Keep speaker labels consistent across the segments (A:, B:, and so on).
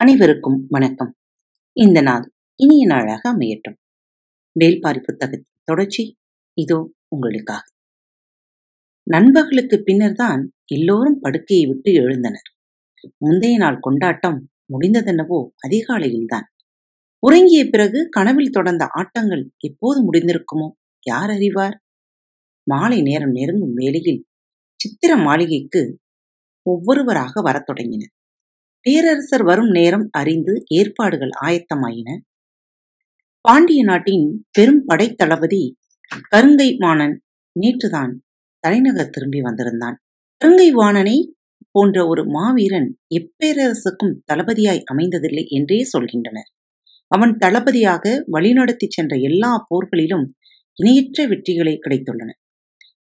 A: அனைவருக்கும் வணக்கம். இந்த நாள் இனிய நாளாக அமையட்டும். வேல்பாரி புத்தகத்தின் தொடர்ச்சி இதோ உங்களுக்காக. நண்பர்களுக்கு பின்னர்தான் எல்லோரும் படுக்கையை விட்டு எழுந்தனர். முந்தைய நாள் கொண்டாட்டம் முடிந்ததென்னவோ அதிகாலையில்தான். உறங்கிய பிறகு கனவில் தொடர்ந்த ஆட்டங்கள் எப்போது முடிந்திருக்குமோ யார் அறிவார்? மாலை நேரம் நெருங்கும் வேளையில் சித்திர மாளிகைக்கு ஒவ்வொருவராக வரத் தொடங்கினர். பேரரசர் வரும் நேரம் அறிந்து ஏற்பாடுகள் ஆயத்தமாயின. பாண்டிய நாட்டின் பெரும் படைத்தளபதி கருங்கை மாணன் நேற்றுதான் தலைநகர் திரும்பி வந்திருந்தான். கருங்கை வாணனை போன்ற ஒரு மாவீரன் எப்பேரரசுக்கும் தளபதியாய் அமைந்ததில்லை என்றே சொல்கின்றனர். அவன் தளபதியாக வழிநடத்தி சென்ற எல்லா போர்களிலும் இணையற்ற வெற்றிகளை கிடைத்துள்ளன.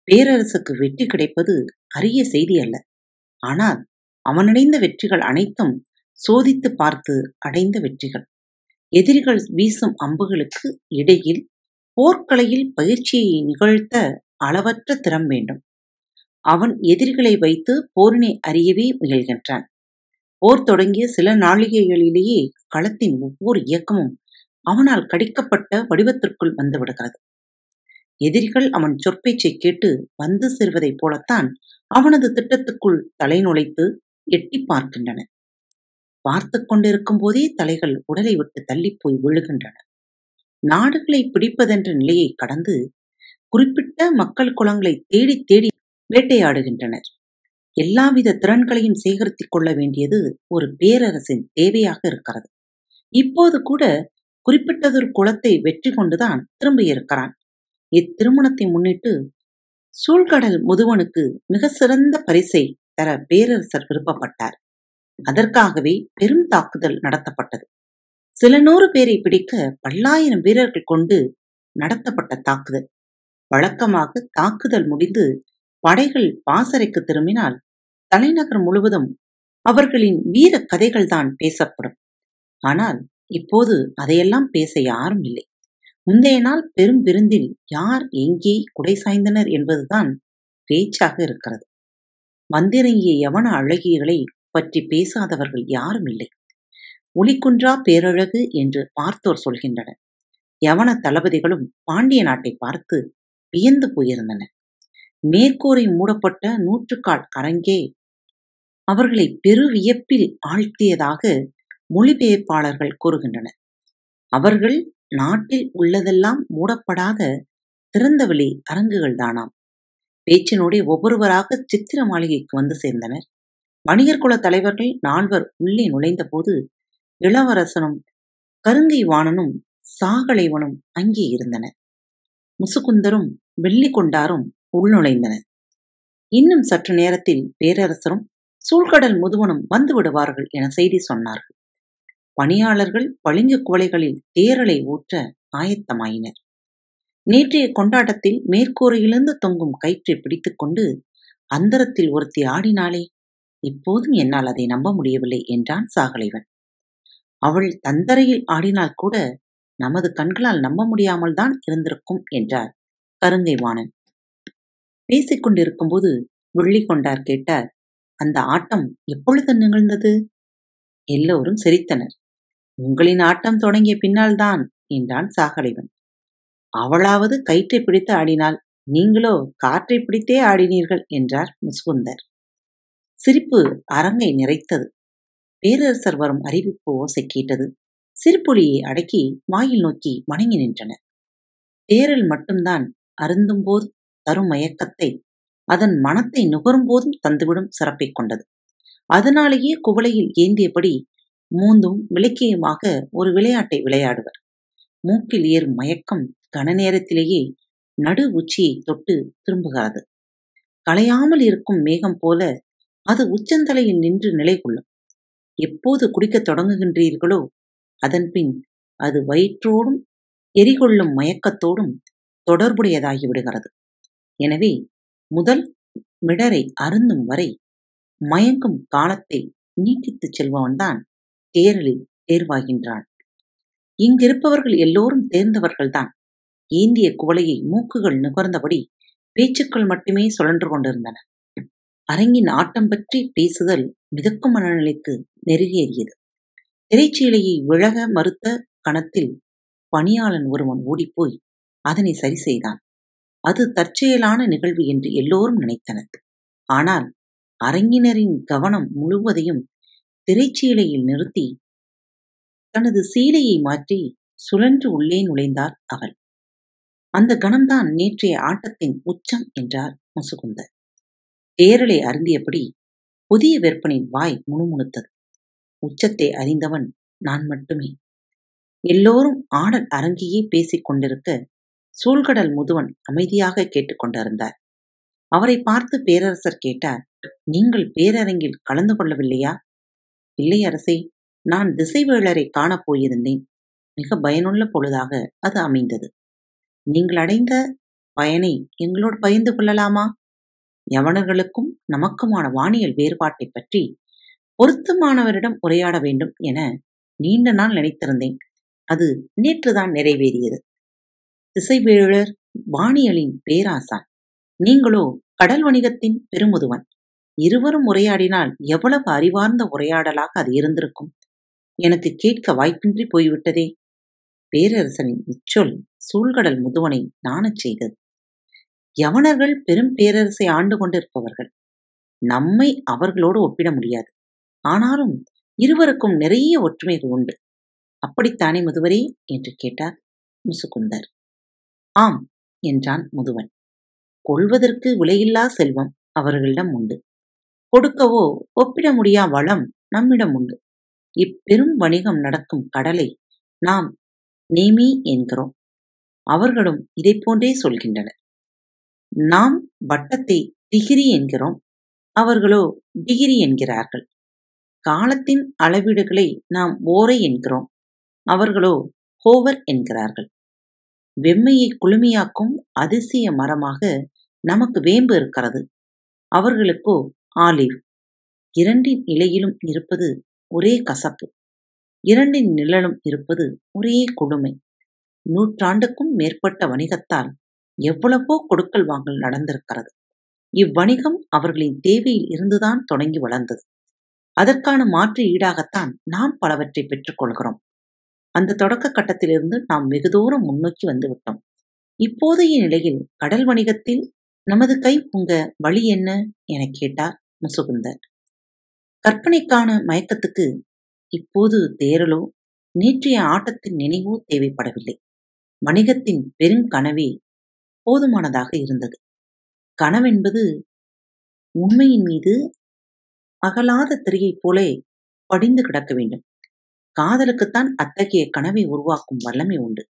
A: பேரரசுக்கு வெற்றி கிடைப்பது அரிய செய்தி அல்ல. ஆனால் அவனடைந்த வெற்றிகள் அனைத்தும் சோதித்து பார்த்து அடைந்த வெற்றிகள். எதிரிகள் வீசும் அம்புகளுக்கு இடையில் போர்க்கலையில் பயிற்சியை நிகழ்த்த அளவற்ற திறம் வேண்டும். அவன் எதிரிகளை வைத்து போரினை அறியவே முயல்கின்றான். போர் தொடங்கிய சில நாளிகைகளிலேயே களத்தின் ஒவ்வொரு இயக்கமும் அவனால் கடிக்கப்பட்ட வடிவத்திற்குள் வந்துவிடுகிறது எதிரிகள் அவன் சொற்பேச்சை கேட்டு வந்து சேர்வதைப் போலத்தான் அவனது திட்டத்துக்குள் தலை நுழைத்து எட்டி பார்க்கின்றன. பார்த்து கொண்டிருக்கும் போதே தலைகள் உடலை விட்டு தள்ளிப்போய் விழுகின்றன. நாடுகளை பிடிப்பதென்ற நிலையை கடந்து குறிப்பிட்ட மக்கள் குலங்களை தேடி தேடி வேட்டையாடுகின்றனர். எல்லாவித திறன்களையும் சேகரித்துக் கொள்ள வேண்டியது ஒரு பேரரசின் தேவையாக இருக்கிறது. இப்போது கூட குறிப்பிட்டதொரு குலத்தை வெற்றி கொண்டுதான் திரும்பியிருக்கிறான். இத்திருமணத்தை முன்னிட்டு சூழ்கடல் முதுவனுக்கு மிக சிறந்த பரிசை தர பேரரசர் விருப்பப்பட்டார். அதற்காகவே பெரும் தாக்குதல் நடத்தப்பட்டது. சில நூறு பேரை பிடிக்க பல்லாயிரம் வீரர்கள் கொண்டு நடத்தப்பட்ட தாக்குதல். வழக்கமாக தாக்குதல் முடிந்து படைகள் பாசறைக்கு திரும்பினால் தலைநகர் முழுவதும் அவர்களின் வீர கதைகள் தான் பேசப்படும். ஆனால் இப்போது அதையெல்லாம் பேச யாரும் இல்லை. முந்தைய நாள் பெரும் விருந்தில் யார் எங்கே குடை சாய்ந்தனர் என்பதுதான் பேச்சாக இருக்கிறது. வந்திறங்கிய யவன அழகியர்களை பற்றி பேசாதவர்கள் யாரும் இல்லை. ஒளிக்குன்றா பேரழகு என்று பார்த்தோர் சொல்கின்றனர். யவன தளபதிகளும் பாண்டிய நாட்டை பார்த்து வியந்து போயிருந்தனர். மேற்கூரை மூடப்பட்ட நூற்றுக்கால் அரங்கே அவர்களை பெரு வியப்பில் ஆழ்த்தியதாக மொழிபெயர்ப்பாளர்கள் கூறுகின்றனர். அவர்கள் நாட்டில் உள்ளதெல்லாம் மூடப்படாத திறந்தவெளி அரங்குகள் தானாம் பேச்சினோடே ஒவ்வொருவராக சித்திர மாளிகைக்கு வந்து சேர்ந்தனர். வணிகர் குல தலைவர்கள் நால்வர் உள்ளே நுழைந்த போது இளவரசனும் கருங்கை வாணனும் சாகலைவனும் அங்கே இருந்தனர். முசுகுந்தரும் வெள்ளி கொண்டாரும் உள்நுழைந்தனர். இன்னும் சற்று நேரத்தில் பேரரசரும் சூழ்கடல் முதுவனும் வந்து விடுவார்கள் என செய்தி சொன்னார்கள். பணியாளர்கள் பளிங்கு குவளைகளில் தேரலை ஊற்ற ஆயத்தமாயினர். நேற்றைய கொண்டாட்டத்தில் மேற்கூரையிலிருந்து தொங்கும் கயிற்றை பிடித்துக்கொண்டு அந்தரத்தில் ஒருத்தி ஆடினாளே இப்போதும் என்னால் அதை நம்ப முடியவில்லை என்றான் சாகலைவன். அவள் தந்தரையில் ஆடினால் கூட நமது கண்களால் நம்ப முடியாமல் தான் இருந்திருக்கும் என்றார் கருங்கை வாணன் பேசிக் கொண்டிருக்கும்போது வெள்ளி கொண்டார் கேட்டார் அந்த ஆட்டம் எப்பொழுது நிகழ்ந்தது? எல்லோரும் சிரித்தனர். உங்களின் ஆட்டம் தொடங்கிய பின்னால் தான் என்றான் சாகலைவன். அவளாவது கயிற்றை பிடித்து ஆடினாள். நீங்களோ காற்றை பிடித்தே ஆடினீர்கள் என்றார் முசுகுந்தர். சிரிப்பு அரங்கை நிறைத்தது. பேரரசர் வரும் அறிவிப்பு ஓசை கேட்டது. சிறுபொலியை அடக்கி வாயில் நோக்கி வணங்கி நின்றனர். தேரல் மட்டும்தான் அருந்தும் போது தரும் மயக்கத்தை அதன் மனத்தை நுகரும் போதும் தந்துவிடும் சிறப்பை கொண்டது. அதனாலேயே குவளையில் ஏந்தியபடி மூந்தும் விளக்கியுமாக ஒரு விளையாட்டை விளையாடுவர். மூக்கில் ஏறும் மயக்கம் கன நேரத்திலேயே நடு உச்சியை தொட்டு திரும்புகிறது களையாமல் இருக்கும் மேகம் போல அது உச்சந்தலையில் நின்று நிலை கொள்ளும். எப்போது குடிக்கத் தொடங்குகின்றீர்களோ அதன்பின் அது வயிற்றோடும் எரிகொள்ளும் மயக்கத்தோடும் தொடர்புடையதாகி விடுகிறது. எனவே முதல் மிடரை அருந்தும் வரை மயங்கும் காலத்தை நீட்டித்துச் செல்பவன்தான் தேரலில் தேர்வாகின்றான். இங்கிருப்பவர்கள் எல்லோரும் தேர்ந்தவர்கள்தான் ஏந்திய குவளையை மூக்குகள் நுகர்ந்தபடி பேச்சுக்கள் மட்டுமே சுழன்று கொண்டிருந்தன. அரங்கின் ஆட்டம் பற்றி பேசுதல் மிதக்கும் மனநிலைக்கு நெருங்கேறியது திரைச்சீலையை விலக மறுத்த கணத்தில் பணியாளன் ஒருவன் ஓடிப்போய் அதனை சரி செய்தான். அது தற்செயலான நிகழ்வு என்று எல்லோரும் நினைத்தனர். ஆனால் அரங்கினரின் கவனம் முழுவதையும் திரைச்சீலையில் நிறுத்தி தனது சீலையை மாற்றி சுழன்று உள்ளே நுழைந்தார் அவள். அந்த கணம்தான் நேற்றைய ஆட்டத்தின் உச்சம் என்றார் முசுகுந்தர். தேரலை அருந்தியபடி புதிய வெப்பனின் வாய் முணுமுணுத்தது. உச்சத்தை அறிந்தவன் நான் மட்டுமே. எல்லோரும் ஆடல் அரங்கியே பேசிக் கொண்டிருக்க சூழ்கடல் முதுவன் அமைதியாக கேட்டுக்கொண்டிருந்தார் அவரை பார்த்து பேரரசர் கேட்டார் நீங்கள் பேரரங்கில் கலந்து கொள்ளவில்லையா? இல்லை அரசே நான் திசைவேளரை காணப் போயிருந்தேன். மிக பயனுள்ள பொழுதாக அது அமைந்தது. நீங்கள் அடைந்த பயனை எங்களோடு பகிர்ந்து கொள்ளலாமா? யவனர்களுக்கும் நமக்குமான வானியல் வேறுபாட்டை பற்றி பொருத்தமானவரிடம் உரையாட வேண்டும் என நீண்ட நாள் நினைத்திருந்தேன். அது நேற்றுதான் நிறைவேறியது. திசைவேழர் வானியலின் பேராசான் நீங்களோ கடல் வணிகத்தின் பெருமுதுவன். இருவரும் உரையாடினால் எவ்வளவு அறிவார்ந்த உரையாடலாக அது இருந்திருக்கும்? எனக்கு கேட்க வாய்ப்பின்றி போய்விட்டதே. பேரரசனின் இச்சொல் சூழ்கடல் முதுவனை நாணச் செய்தது. யவனர்கள் பெரும் பேரரசை ஆண்டு கொண்டிருப்பவர்கள். நம்மை அவர்களோடு ஒப்பிட முடியாது. ஆனாலும் இருவருக்கும் நிறைய ஒற்றுமைகள் உண்டு. அப்படித்தானே முதுவரே என்று கேட்டார் முசுகுந்தர். ஆம் என்றான் முதுவன். கொள்வதற்கு விலையில்லா செல்வம் அவர்களிடம் உண்டு. கொடுக்கவோ ஒப்பிட முடியா வளம் நம்மிடம் உண்டு. இப்பெரும் வணிகம் நடக்கும் கடலை நாம் நேமி என்கிறோம். அவர்களும் இதை போன்றே சொல்கின்றனர். நாம் வட்டத்தை டிகிரி என்கிறோம். அவர்களோ டிகிரி என்கிறார்கள். காலத்தின் அளவீடுகளை நாம் ஓரை என்கிறோம். அவர்களோ ஹோவர் என்கிறார்கள். வெம்மையை குளுமையாக்கும் அதிசய மரமாக நமக்கு வேம்பு இருக்கிறது. அவர்களுக்கோ ஆலிவ். இரண்டின் இலையிலும் இருப்பது ஒரே கசப்பு. இரண்டின் நிழலும் இருப்பது ஒரே கொடுமை. நூற்றாண்டுக்கும் மேற்பட்ட வணிகத்தால் எவ்வளவோ கொடுக்கல் வாங்கல் நடந்திருக்கிறது. இவ்வணிகம் அவர்களின் தேவையில் இருந்துதான் தொடங்கி வளர்ந்தது. அதற்கான மாற்று ஈடாகத்தான் நாம் பலவற்றை பெற்றுக்கொள்கிறோம் அந்த தொடக்க கட்டத்திலிருந்து நாம் வெகு தூரம் முன்னோக்கி வந்துவிட்டோம் இப்போதைய நிலையில் கடல் வணிகத்தில் நமது கை உங்க வழி என்ன? என கேட்டார் முசுகுந்தர். கற்பனைக்கான மயக்கத்துக்கு இப்போது தேரலோ நேற்றைய ஆட்டத்தின் நினைவோ தேவைப்படவில்லை. வணிகத்தின் பெருங்கனவே போதுமானதாக இருந்தது. கனவென்பது உண்மையின் மீது அகலாத திரையைப் போலே படிந்து கிடக்க வேண்டும். காதலுக்குத்தான் அத்தகைய கனவை உருவாக்கும் வல்லமை உண்டு.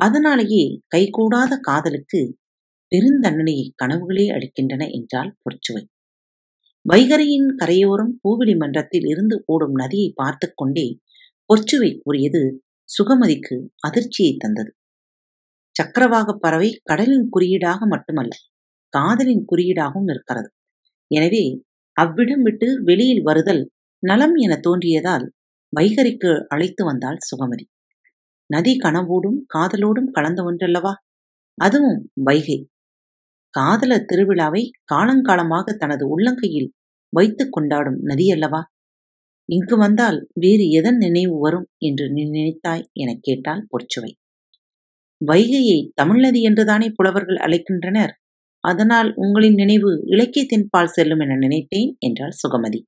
A: அதனாலேயே கைகூடாத காதலுக்கு பெருந்தண்டனையை கனவுகளே அளிக்கின்றன என்றால் பொற்சுவை. வைகரையின் கரையோரம் பூவிழி மன்றத்தில் இருந்து ஓடும் நதியை பார்த்து கொண்டே பொற்சுவை கூறியது சுகமதிக்கு அதிர்ச்சியை தந்தது. சக்கரவாக பறவை கடலின் குறியீடாக மட்டுமல்ல காதலின் குறியீடாகவும் இருக்கிறது எனவே அவ்விடம் விட்டு வெளியில் வருதல் நலம் என தோன்றியதால் வைகரிக்கு அழைத்து வந்தாள் சுகமதி. நதி கனவோடும் காதலோடும் கலந்த ஒன்றல்லவா? அதுவும் வைகை. காதலர் திருவிழாவை காலங்காலமாக தனது உள்ளங்கையில் வைத்துக் கொண்டாடும் நதியல்லவா இங்கு வந்தால் வேறு எதன் நினைவு வரும் என்று நீ நினைத்தாய் எனக் கேட்டாள் பொற்சுவை. வைகையை தமிழ் நதி என்றுதானே புலவர்கள் அழைக்கின்றனர்? அதனால் உங்களின் நினைவு இலக்கியத்தின் பால் செல்லும் என நினைத்தேன் என்றாள் சுகமதி.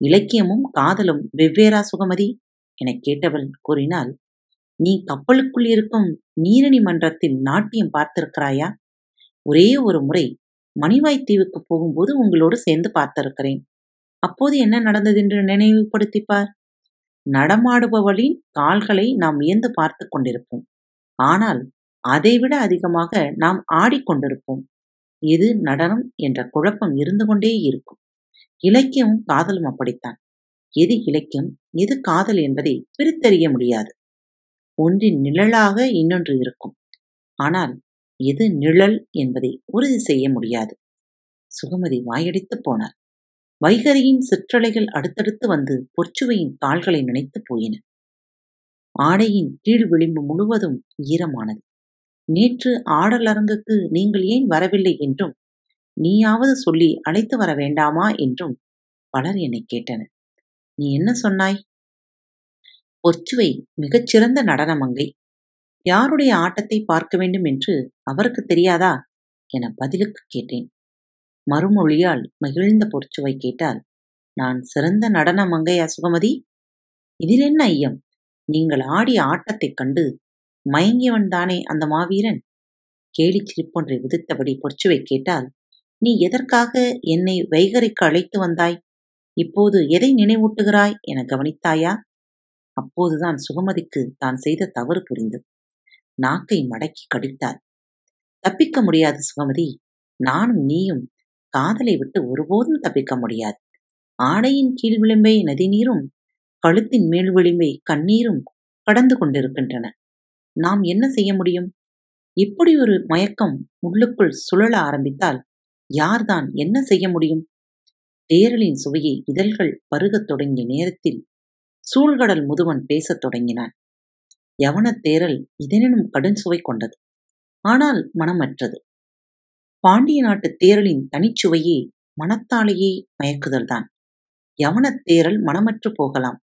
A: இலக்கியமும் காதலும் வெவ்வேறா சுகமதி? எனக் கேட்டவள் கூறினால் நீ கப்பலுக்குள் இருக்கும் நீரணி மன்றத்தில் நாட்டியம் பார்த்திருக்கிறாயா? ஒரே ஒரு முறை மணிவாய்த்தீவுக்கு போகும்போது உங்களோடு சேர்ந்து பார்த்திருக்கிறேன். அப்போது என்ன நடந்தது என்று நினைவுபடுத்திப்பார்? நடமாடுபவளின் கால்களை நாம் வியந்து பார்த்து கொண்டிருப்போம். ஆனால் அதைவிட அதிகமாக நாம் ஆடிக்கொண்டிருப்போம் எது நடனம் என்ற குழப்பம் இருந்து கொண்டே இருக்கும். இலக்கியமும் காதலும் அப்படித்தான். எது இலக்கியம்? எது காதல் என்பதை பிரித்தறிய முடியாது. ஒன்றின் நிழலாக இன்னொன்று இருக்கும். ஆனால் எது நிழல் என்பதை உறுதி செய்ய முடியாது. சுகமதி வாயடித்து போனார் வைகரியின் சிற்றலைகள் அடுத்தடுத்து வந்து பொற்சுவையின் கால்களை நினைத்து போயின. ஆடையின் கீழ் விளிம்பு முழுவதும் ஈரமானது. நேற்று ஆடல் அரங்குக்கு நீங்கள் ஏன் வரவில்லை என்றும் நீயாவது சொல்லி அழைத்து வர வேண்டாமா என்றும் பலர் என்னை கேட்டனர். நீ என்ன சொன்னாய்? பொற்சுவை மிகச்சிறந்த நடன மங்கை யாருடைய ஆட்டத்தை பார்க்க வேண்டும் என்று அவருக்கு தெரியாதா? என பதிலுக்கு கேட்டேன். மறுமொழியால் மகிழ்ந்த பொற்சுவை கேட்டால் நான் சிறந்த நடன மங்கையா சுகமதி. இதில் என்ன ஐயம்? நீங்கள் ஆடிய ஆட்டத்தைக் கண்டு மயங்கியவன் தானே அந்த மாவீரன்? கேலி சிரிப்பொன்றை உதித்தபடி பொற்சுவை கேட்டால் நீ எதற்காக என்னை வைகரைக்கு அழைத்து வந்தாய்? இப்போது எதை நினைவூட்டுகிறாய்? என கவனித்தாயா? அப்போதுதான் சுகமதிக்கு தான் செய்த தவறு புரிந்தது. நாக்கை மடக்கி கடித்தாள். தப்பிக்க முடியாது சுகமதி நானும் நீயும் காதலை விட்டு ஒருபோதும் தப்பிக்க முடியாது. ஆடையின் கீழ் விளிம்பை நதிநீரும் கழுத்தின் மேல் விளிம்பை கண்ணீரும் கடந்து கொண்டிருக்கின்றன. நாம் என்ன செய்ய முடியும்? இப்படி ஒரு மயக்கம் உள்ளுக்குள் சுழல ஆரம்பித்தால் யார்தான் என்ன செய்ய முடியும்? தேரலின் சுவையை இதழ்கள் பருகத் தொடங்கிய நேரத்தில் சூழ்கடல் முதுவன் பேசத் தொடங்கினான். யவனத் தேரல் இதனினும் கடும் சுவை கொண்டது. ஆனால் மனமற்றது. பாண்டிய நாட்டு தேரலின் தனிச்சுவையே மனத்தாலேயே மயக்குதல்தான். யவனத் தேரல் மனமற்று போகலாம்.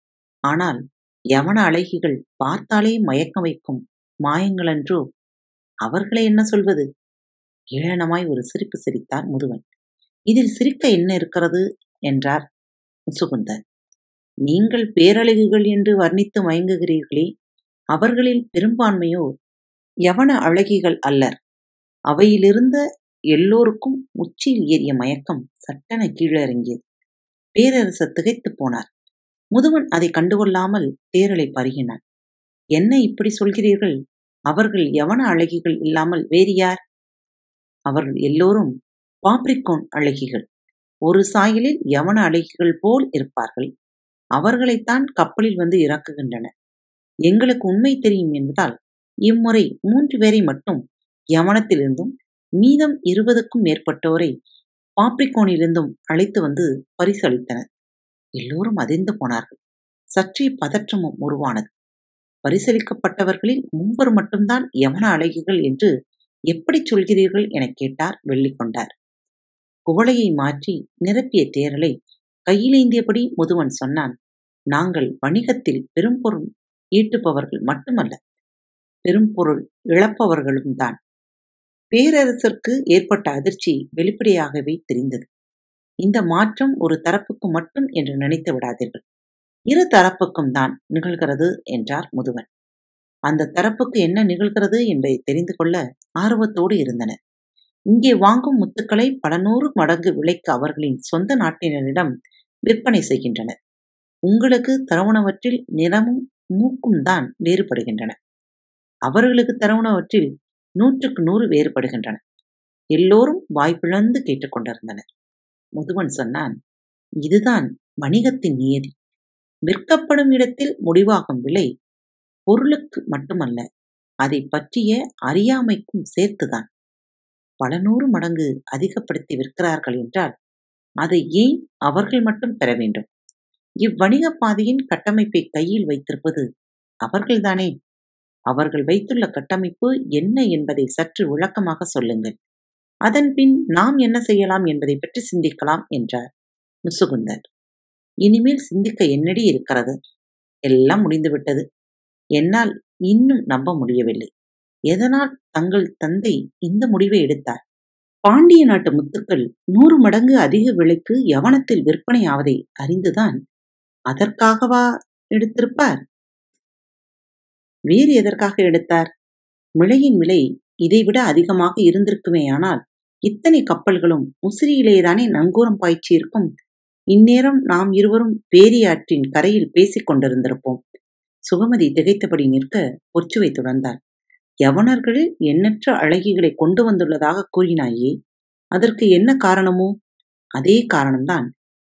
A: ஆனால் யவன அழகிகள் பார்த்தாலே மயக்க வைக்கும் மாயங்களன்றோ? அவர்களை என்ன சொல்வது? ஏளனமாய் ஒரு சிரிப்பு சிரித்தார் முதுவன். இதில் சிரிக்க என்ன இருக்கிறது? என்றார் முசுகுந்தர் நீங்கள் பேரழகுகள் என்று வர்ணித்து மயங்குகிறீர்களே. அவர்களில் பெரும்பான்மையோ யவன அழகிகள் அல்லர். அவையிலிருந்த எல்லோருக்கும் உச்சியில் ஏறிய மயக்கம் சட்டென கீழிறங்கியது. பேரரசர் திகைத்து போனார். முதுவன் அதை கண்டுகொள்ளாமல் தேரலை பருகினான். என்ன இப்படி சொல்கிறீர்கள்? அவர்கள் யவன அழகிகள் இல்லாமல் வேறு யார்? அவர்கள் எல்லோரும் பாப்ரிகோன் அழகிகள். ஒரு சாயலில் யவன அழகிகள் போல் இருப்பார்கள். அவர்களைத்தான் கப்பலில் வந்து இறக்குகின்றன எங்களுக்கு உண்மை தெரியும் என்பதால் இம்முறை மூன்று பேரை மட்டும் யவனத்திலிருந்தும் மீதம் இருபதுக்கும் மேற்பட்டோரை பாப்ரிகோனிலிருந்தும் அழைத்து வந்து பரிசளித்தனர். எல்லோரும் அதிர்ந்து போனார்கள். சற்றே பதற்றமும் உருவானது. பரிசளிக்கப்பட்டவர்களில் மூவர் மட்டும்தான் யவன அழகிகள் என்று எப்படி சொல்கிறீர்கள் என கேட்டார் வெள்ளிக்கொண்டார். குவளையை மாற்றி நிரப்பிய தேரலை கையிலேந்தியபடி முதுவன் சொன்னான் நாங்கள் வணிகத்தில் பெரும்பொருள் ஈட்டுபவர்கள் மட்டுமல்ல பெரும்பொருள் இழப்பவர்களும் தான். பேரரசருக்கு ஏற்பட்ட அதிர்ச்சி வெளிப்படையாகவே தெரிந்தது. இந்த மாற்றம் ஒரு தரப்புக்கு மட்டும் என்று நினைத்து விடாதீர்கள். இரு தரப்புக்கும் தான் நிகழ்கிறது என்றார் முதுவன். அந்த தரப்புக்கு என்ன நிகழ்கிறது என்பதை தெரிந்து கொள்ள ஆர்வத்தோடு இருந்தனர். இங்கே வாங்கும் முத்துக்களை பல நூறு மடங்கு விலைக்கு அவர்களின் சொந்த நாட்டினரிடம் விற்பனை செய்கின்றனர். உங்களுக்கு தரவுணவற்றில் நிறமும் மூக்கும் தான் வேறுபடுகின்றன. அவர்களுக்கு தரவுணவற்றில் நூற்றுக்கு நூறு வேறுபடுகின்றன. எல்லோரும் வாய்ப்பிழந்து கேட்டுக்கொண்டிருந்தனர் முதுவன் சொன்னான் இதுதான் வணிகத்தின் நியதி. விற்கப்படும் இடத்தில் முடிவாகும் விலை பொருளுக்கு மட்டுமல்ல அதை பற்றிய அறியாமைக்கும் சேர்த்துதான். பல நூறு மடங்கு அதிகப்படுத்தி விற்கிறார்கள் என்றால் அதை ஏன் அவர்கள் மட்டும் பெற வேண்டும்? இவ்வணிக பாதையின் கட்டமைப்பை கையில் வைத்திருப்பது அவர்கள்தானே? அவர்கள் வைத்துள்ள கட்டமைப்பு என்ன என்பதை சற்று விளக்கமாக சொல்லுங்கள். அதன் பின் நாம் என்ன செய்யலாம் என்பதை பற்றி சிந்திக்கலாம் என்றார் முசுகுந்தர் இனிமேல் சிந்திக்க என்னடி இருக்கிறது? எல்லாம் முடிந்துவிட்டது. என்னால் இன்னும் நம்ப முடியவில்லை. எதனால் தங்கள் தந்தை இந்த முடிவை எடுத்தார்? பாண்டிய நாட்டு முத்துக்கள் நூறு மடங்கு அதிக விலைக்கு யவனத்தில் விற்பனை ஆவதை அறிந்துதான் அதற்காகவா எடுத்திருப்பார்? வேறு எதற்காக எடுத்தார்? மிளையின் விலை இதைவிட அதிகமாக இருந்திருக்குமேயானால் இத்தனை கப்பல்களும் முசிறியிலேதானே நங்கூரம் பாய்ச்சியிருக்கும்? இந்நேரம் நாம் இருவரும் பேரியாற்றின் கரையில் பேசிக் கொண்டிருந்திருப்போம். சுகமதி திகைத்தபடி நிற்க பொச்சுவை தொடர்ந்தார் யவனர்கள் எண்ணற்ற அழகிகளை கொண்டு வந்துள்ளதாக கூறினாயே அதற்கு என்ன காரணமோ? அதே காரணம்தான்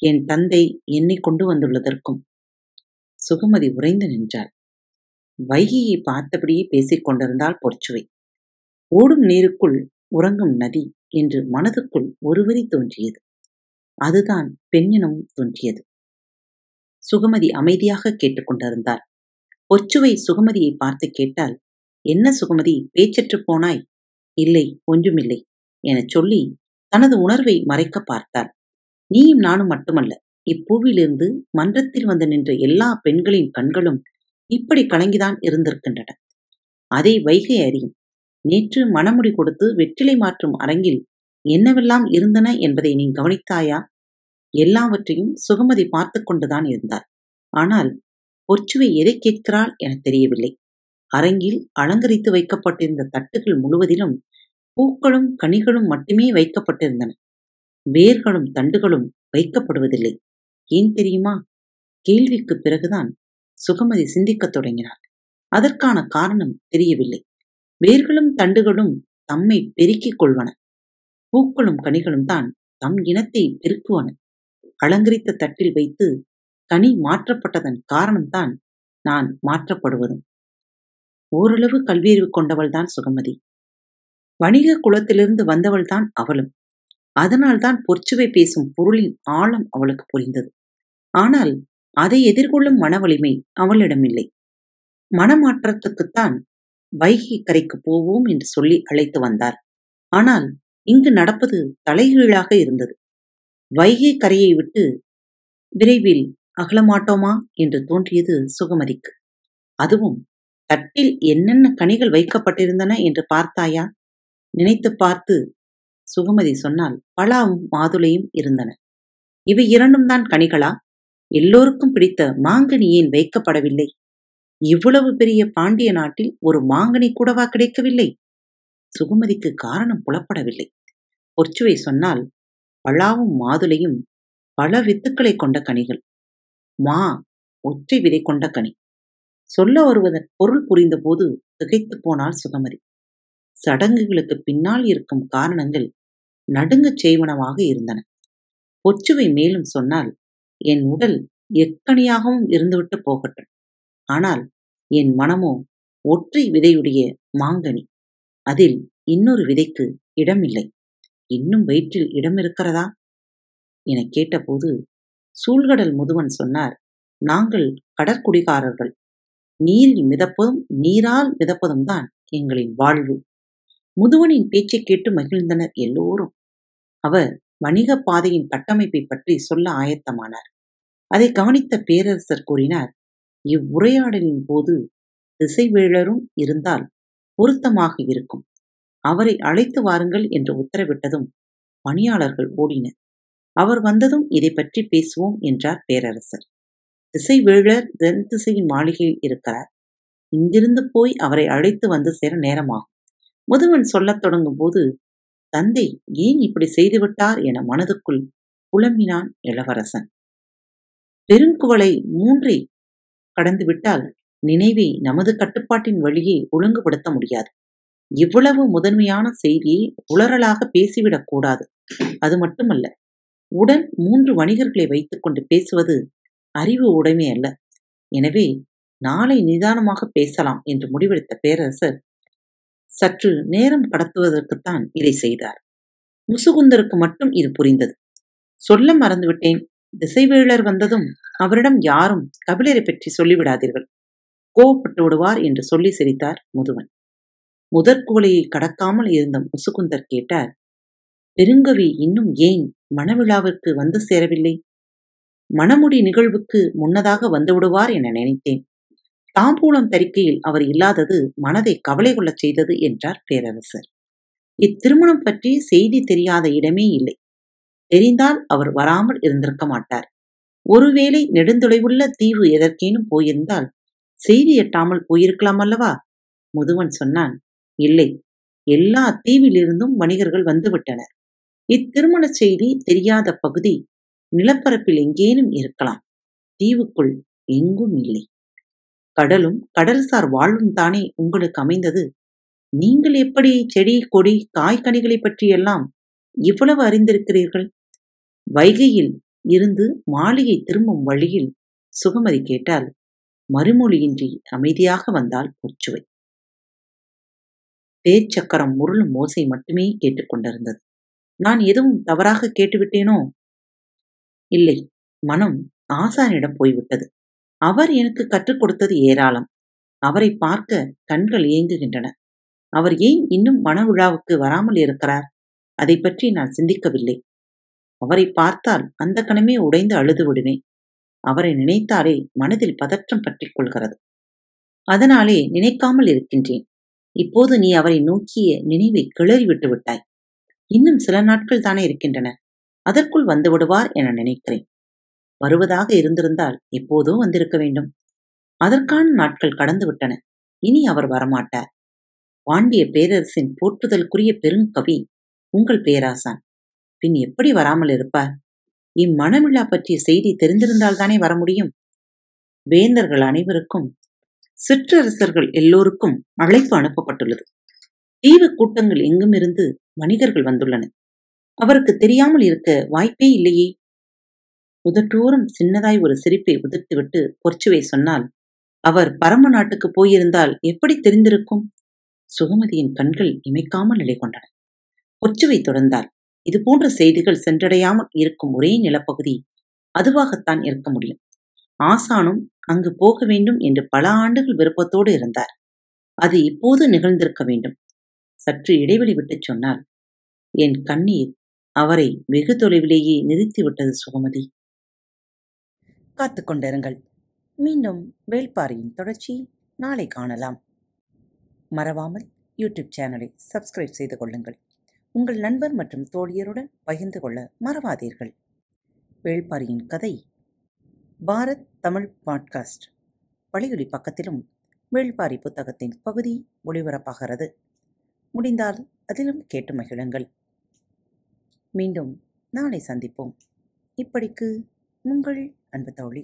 A: என் தந்தை என்னை கொண்டு வந்துள்ளதற்கும். சுகமதி உறைந்து நின்றாள். வைகையை பார்த்தபடியே பேசிக் கொண்டிருந்தாள் பொற்சுவை. ஓடும் நீருக்குள் உறங்கும் நதி என்று மனதுக்குள் ஒருவரி தோன்றியது. அதுதான் பெண்ணினமும் தோன்றியது. சுகமதி அமைதியாக கேட்டுக்கொண்டிருந்தார் பொற்சுவை சுகமதியை பார்த்து கேட்டால் என்ன சுகமதி பேச்சற்று போனாய்? இல்லை ஒன்றுமில்லை எனச் சொல்லி தனது உணர்வை மறைக்க பார்த்தார் நீயும் நானும் மட்டுமல்ல இப்பூவிலிருந்து மன்றத்தில் வந்து நின்ற எல்லா பெண்களின் கண்களும் இப்படி கலங்கிதான் இருந்திருக்கின்றன. அதை வைகை அறியும். நேற்று மணமுடி கொடுத்து வெற்றிலை மாற்றும் அரங்கில் என்னவெல்லாம் இருந்தன என்பதை நீ கவனித்தாயா? எல்லாவற்றையும் சுகமதி பார்த்து கொண்டுதான் இருந்தார் ஆனால் பொற்சுவை எதை கேட்கிறாள் என தெரியவில்லை. அரங்கில் அலங்கரித்து வைக்கப்பட்டிருந்த தட்டுகள் முழுவதிலும் பூக்களும் கனிகளும் மட்டுமே வைக்கப்பட்டிருந்தன. வேர்களும் தண்டுகளும் வைக்கப்படுவதில்லை. ஏன் தெரியுமா? கேள்விக்கு பிறகுதான் சுகமதி சிந்திக்கத் தொடங்கினார் அதற்கான காரணம் தெரியவில்லை. வேர்களும் தண்டுகளும் தம்மை பெருக்கிக் கொள்வன. பூக்களும் கனிகளும் தான் தம் இனத்தை பெருக்குவன. அலங்கரித்த தட்டில் வைத்து கனி மாற்றப்பட்டதன் காரணம்தான் நான் மாற்றப்படுவதும். ஓரளவு கல்வியறிவு கொண்டவள்தான் சுகமதி. வணிக குலத்திலிருந்து வந்தவள்தான் அவளும். அதனால்தான் பொற்சுவை பேசும் பொருளின் ஆழம் அவளுக்கு புரிந்தது. ஆனால் அதை எதிர்கொள்ளும் மன வலிமை அவளிடமில்லை. மனமாற்றத்துக்குத்தான் வைகை கரைக்கு போவோம் என்று சொல்லி அழைத்து வந்தார் ஆனால் இங்கு நடப்பது தலைகீழாக இருந்தது. வைகை கரையை விட்டு விரைவில் அகலமாட்டோமா என்று தோன்றியது சுகமதிக்கு. அதுவும் தட்டில் என்னென்ன கனிகள் வைக்கப்பட்டிருந்தன என்று பார்த்தாயா? நினைத்து பார்த்து சுகமதி சொன்னால் பலாவும் மாதுளையும் இருந்தன. இவை இரண்டும் தான் கனிகளா? எல்லோருக்கும் பிடித்த மாங்கனி ஏன் வைக்கப்படவில்லை. இவ்வளவு பெரிய பாண்டிய நாட்டில் ஒரு மாங்கனி கூடவா கிடைக்கவில்லை? சுகுமதிக்கு காரணம் புலப்படவில்லை. பொற்சுவை சொன்னால் பலாவும் மாதுளையும் பல வித்துக்களை கொண்ட கனிகள். மா ஒற்றை விதை கொண்ட கனி. சொல்ல வருவதன் பொருள் புரிந்தபோது திகைத்து போனாள் சுகமதி. சடங்குகளுக்கு பின்னால் இருக்கும் காரணங்கள் நடுங்கச் செய்வனமாக இருந்தன. பொச்சுவை மேலும் சொன்னால் என் உடல் எக்கணியாகவும் இருந்துவிட்டு போகட்டும். ஆனால் என் மனமோ ஒற்றை விதையுடைய மாங்கனி. அதில் இன்னொரு விதைக்கு இடமில்லை. இன்னும் வயிற்றில் இடம் இருக்கிறதா என கேட்டபோது சூழ்கடல் முதுவன் சொன்னார் நாங்கள் கடற்குடிகாரர்கள். நீரில் மிதப்பதும் நீரால் மிதப்பதும் தான் எங்களின் வாழ்வு. முதுவனின் பேச்சை கேட்டு மகிழ்ந்தனர் எல்லோரும். அவர் வணிக பாதையின் கட்டமைப்பை பற்றி சொல்ல ஆயத்தமானார். அதை கவனித்த பேரரசர் கூறினார் இவ்வுரையாடலின் போது திசைவேழரும் இருந்தால் பொருத்தமாக இருக்கும். அவரை அழைத்து வாருங்கள் என்று உத்தரவிட்டதும் பணியாளர்கள் ஓடினர். அவர் வந்ததும் இதை பற்றி பேசுவோம் என்றார் பேரரசர். திசைவேழர் தென் திசையின் மாளிகையில் இருக்கிறார். இங்கிருந்து போய் அவரை அழைத்து வந்து சேர நேரமாகும். முதுவன் சொல்லத் தொடங்கும் போது தந்தை ஏன் இப்படி செய்துவிட்டார் என மனதுக்குள் புலம்பினான் இளவரசன். பெருங்குவளை மூன்றை கடந்துவிட்டால் நினைவை நமது கட்டுப்பாட்டின் வழியே ஒழுங்குபடுத்த முடியாது. இவ்வளவு முதன்மையான செய்தியை உளறலாக பேசிவிடக் கூடாது. அது மட்டுமல்ல உடன் மூன்று வணிகர்களை வைத்துக்கொண்டு பேசுவது அறிவு உடைமை அல்ல. எனவே நாளை நிதானமாக பேசலாம் என்று முடிவெடுத்த பேரரசர் சற்று நேரம் கடத்துவதற்குத்தான் இதை செய்தார். முசுகுந்தருக்கு மட்டும் இது புரிந்தது. சொல்ல மறந்துவிட்டேன். திசைவேளர் வந்ததும் அவரிடம் யாரும் கபிலரை பற்றி சொல்லிவிடாதீர்கள். கோவப்பட்டு விடுவார் என்று சொல்லி சிரித்தார் முதுவன். முதற்கோலையை கடக்காமல் இருந்த முசுகுந்தர் கேட்டார் பெருங்கவி இன்னும் ஏன் மணவிழாவிற்கு வந்து சேரவில்லை? மணமுடி நிகழ்வுக்கு முன்னதாக வந்துவிடுவார் என நினைத்தேன். தாம்பூலம் தரிக்கையில் அவர் இல்லாதது மனதை கவலை கொள்ளச் செய்தது என்றார் பேரரசர். இத்திருமணம் பற்றி செய்தி தெரியாத இடமே இல்லை. தெரிந்தால் அவர் வராமல் இருந்திருக்க மாட்டார். ஒருவேளை நெடுந்தொலைவுள்ள தீவு எதற்கேனும் போயிருந்தால் செய்தி எட்டாமல் போயிருக்கலாம் அல்லவா? முதுவன் சொன்னான் இல்லை. எல்லா தீவிலிருந்தும் வணிகர்கள் வந்துவிட்டனர். இத்திருமண செய்தி தெரியாத பகுதி நிலப்பரப்பில் எங்கேனும் இருக்கலாம். தீவுக்குள் எங்கும் இல்லை. கடலும் கடல்சார் வாழ்வும் தானே உங்களுக்கு அமைந்தது? நீங்கள் எப்படி செடி கொடி காய்கனிகளை பற்றியெல்லாம் இவ்வளவு அறிந்திருக்கிறீர்கள்? வைகையில் இருந்து மாளிகை திரும்பும் வழியில் சுகமதி கேட்டால் மறுமொழியின்றி அமைதியாக வந்தால் பொச்சுவை பேச்சக்கரம் முருளும் ஓசை மட்டுமே கேட்டுக்கொண்டிருந்தது நான் எதுவும் தவறாக கேட்டுவிட்டேனோ? இல்லை மனம் ஆசானிடம் போய்விட்டது. அவர் எனக்கு கற்றுக் கொடுத்தது ஏராளம். அவரை பார்க்க கண்கள் ஏங்குகின்றன. அவர் ஏன் இன்னும் மனவிழாவுக்கு வராமல் இருக்கிறார்? அதை பற்றி நான் சிந்திக்கவில்லை. அவரை பார்த்தால் அந்த கணமே உடைந்து அழுது விடுவேன் அவரை நினைத்தாலே மனதில் பதற்றம் பற்றிக் கொள்கிறது. அதனாலே நினைக்காமல் இருக்கின்றேன். இப்போது நீ அவரை நோக்கிய நினைவை கிளறி விட்டு விட்டாய். இன்னும் சில நாட்கள் தானே இருக்கின்றன. அதற்குள் வந்துவிடுவார் என நினைக்கிறேன். வருவதாக இருந்திருந்தால் எப்போதோ வந்திருக்க வேண்டும். அதற்கான நாட்கள் கடந்து விட்டன இனி அவர் வரமாட்டார். பாண்டிய பேரரசின் போற்றுதலுக்குரிய பெருங்கவி உங்கள் பேராசான். பின் எப்படி வராமல் இருப்பார்? இம்மணமிழா பற்றிய செய்தி தெரிந்திருந்தால்தானே வர முடியும்? வேந்தர்கள் அனைவருக்கும் சிற்றரசர்கள் எல்லோருக்கும் அழைப்பு அனுப்பப்பட்டுள்ளது. தீவு கூட்டங்கள் எங்கும் இருந்து வணிகர்கள் வந்துள்ளனர் அவருக்கு தெரியாமல் இருக்க வாய்ப்பே இல்லையே. உதட்டோரம் சின்னதாய் ஒரு சிரிப்பை உதிர்த்துவிட்டு பொற்சுவை சொன்னால் அவர் பரம நாட்டுக்கு போயிருந்தால் எப்படி தெரிந்திருக்கும்? சுகமதியின் கண்கள் இமைக்காமல் நிலை கொண்டன பொற்சுவை தொடர்ந்தால் இது போன்ற செய்திகள் சென்றடையாமல் இருக்கும் ஒரே நிலப்பகுதி அதுவாகத்தான் இருக்க முடியும். ஆசானும் அங்கு போக வேண்டும் என்று பல ஆண்டுகள் விருப்பத்தோடு இருந்தார். அது இப்போது நிகழ்ந்திருக்க வேண்டும். சற்று இடைவெளி விட்டுச் சொன்னால் என் கண்ணீர் அவரை வெகு தொலைவிலேயே நிறுத்திவிட்டது சுகமதி. காத்து கொண்டிருங்கள் மீண்டும் வேள்பாரியின் தொடர்ச்சி நாளை காணலாம். மறவாமல் யூடியூப் சேனலை சப்ஸ்கிரைப் செய்து கொள்ளுங்கள். உங்கள் நண்பர் மற்றும் தோழியருடன் பகிர்ந்து கொள்ள மறவாதீர்கள். வேள்பாரியின் கதை பாரத் தமிழ் பாட்காஸ்ட். வழியொலி பக்கத்திலும் வேள்பாரி புத்தகத்தின் பகுதி ஒளிபரப்பாகிறது. முடிந்தால் அதிலும் கேட்டு மகிழுங்கள். மீண்டும் நாளை சந்திப்போம். இப்படிக்கு உங்கள் அன்பு தோழி